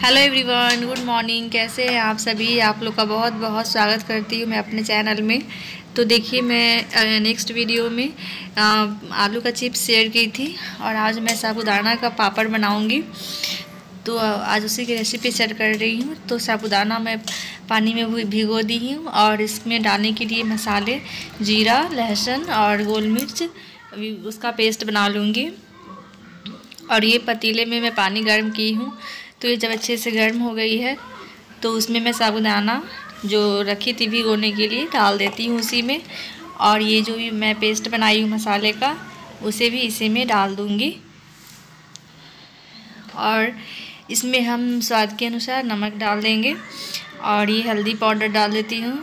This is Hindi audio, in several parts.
हेलो एवरीवन गुड मॉर्निंग कैसे हैं आप सभी? आप लोग का बहुत बहुत स्वागत करती हूँ मैं अपने चैनल में। तो देखिए मैं नेक्स्ट वीडियो में आलू का चिप्स शेयर की थी और आज मैं साबुदाना का पापड़ बनाऊँगी। तो आज उसी की रेसिपी शेयर कर रही हूँ। तो साबुदाना मैं पानी में भिगो दी हूँ और इसमें डालने के लिए मसाले, जीरा, लहसुन और गोल मिर्च उसका पेस्ट बना लूँगी। और ये पतीले में मैं पानी गर्म की हूँ। तो ये जब अच्छे से गर्म हो गई है तो उसमें मैं साबुदाना जो रखी थी भिगोने के लिए डाल देती हूँ उसी में। और ये जो भी मैं पेस्ट बनाई हूँ मसाले का, उसे भी इसी में डाल दूँगी। और इसमें हम स्वाद के अनुसार नमक डाल देंगे। और ये हल्दी पाउडर डाल देती हूँ।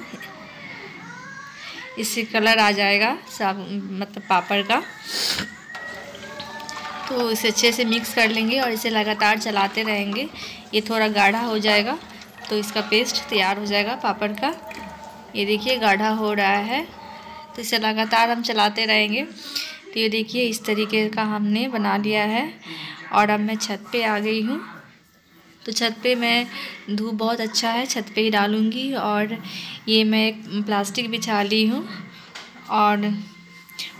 इससे कलर आ जाएगा साब मतलब पापड़ का। तो इसे अच्छे से मिक्स कर लेंगे और इसे लगातार चलाते रहेंगे। ये थोड़ा गाढ़ा हो जाएगा तो इसका पेस्ट तैयार हो जाएगा पापड़ का। ये देखिए गाढ़ा हो रहा है तो इसे लगातार हम चलाते रहेंगे। तो ये देखिए इस तरीके का हमने बना लिया है और अब मैं छत पे आ गई हूँ। तो छत पे मैं धूप बहुत अच्छा है, छत पे ही डालूँगी और ये मैं प्लास्टिक बिछा ली हूँ और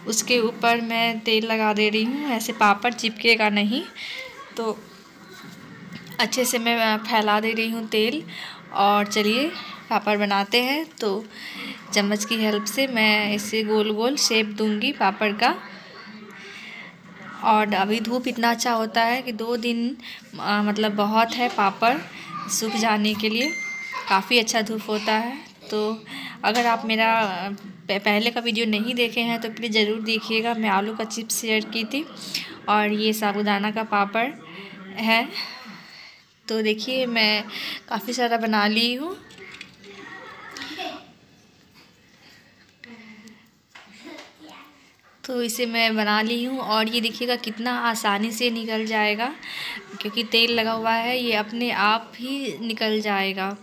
उसके ऊपर मैं तेल लगा दे रही हूँ ऐसे पापड़ चिपकेगा नहीं। तो अच्छे से मैं फैला दे रही हूँ तेल। और चलिए पापड़ बनाते हैं। तो चम्मच की हेल्प से मैं इसे गोल गोल शेप दूँगी पापड़ का। और अभी धूप इतना अच्छा होता है कि दो दिन आ, मतलब बहुत है पापड़ सूख जाने के लिए। काफ़ी अच्छा धूप होता है। तो अगर आप मेरा पहले का वीडियो नहीं देखे हैं तो प्लीज़ ज़रूर देखिएगा। मैं आलू का चिप्स शेयर की थी और ये साबुदाना का पापड़ है। तो देखिए, मैं काफ़ी सारा बना ली हूँ। तो इसे मैं बना ली हूँ और ये देखिएगा कितना आसानी से निकल जाएगा, क्योंकि तेल लगा हुआ है, ये अपने आप ही निकल जाएगा।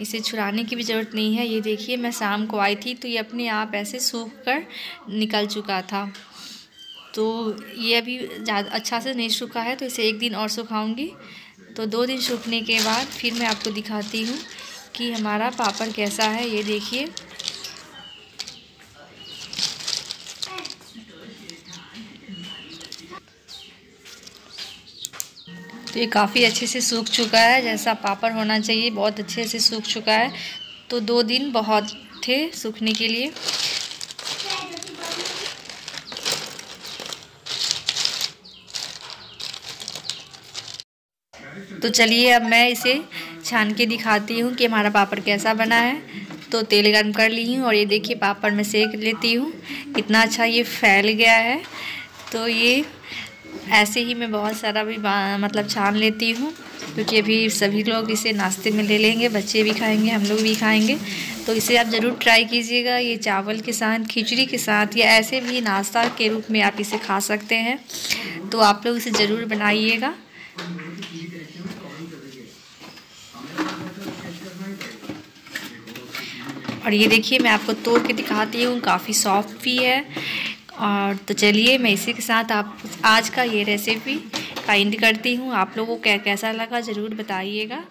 इसे छुड़ाने की भी ज़रूरत नहीं है। ये देखिए, मैं शाम को आई थी तो ये अपने आप ऐसे सूख कर निकल चुका था। तो ये अभी ज़्यादा अच्छा से नहीं सूखा है तो इसे एक दिन और सुखाऊँगी। तो दो दिन सूखने के बाद फिर मैं आपको दिखाती हूँ कि हमारा पापड़ कैसा है। ये देखिए। तो ये काफ़ी अच्छे से सूख चुका है, जैसा पापड़ होना चाहिए, बहुत अच्छे से सूख चुका है। तो दो दिन बहुत थे सूखने के लिए। तो चलिए अब मैं इसे छान के दिखाती हूँ कि हमारा पापड़ कैसा बना है। तो तेल गर्म कर ली हूँ और ये देखिए पापड़ में सेक लेती हूँ। कितना अच्छा ये फैल गया है। तो ये ऐसे ही मैं बहुत सारा भी मतलब छान लेती हूँ, क्योंकि अभी सभी लोग इसे नाश्ते में ले लेंगे, बच्चे भी खाएँगे, हम लोग भी खाएँगे। तो इसे आप ज़रूर ट्राई कीजिएगा, ये चावल के साथ, खिचड़ी के साथ, या ऐसे भी नाश्ता के रूप में आप इसे खा सकते हैं। तो आप लोग इसे ज़रूर बनाइएगा। और ये देखिए, मैं आपको तोड़ के दिखाती हूँ, काफ़ी सॉफ्ट भी है। और तो चलिए मैं इसी के साथ आप, आज का ये रेसिपी फाइंड करती हूँ। आप लोगों को क्या कैसा लगा ज़रूर बताइएगा।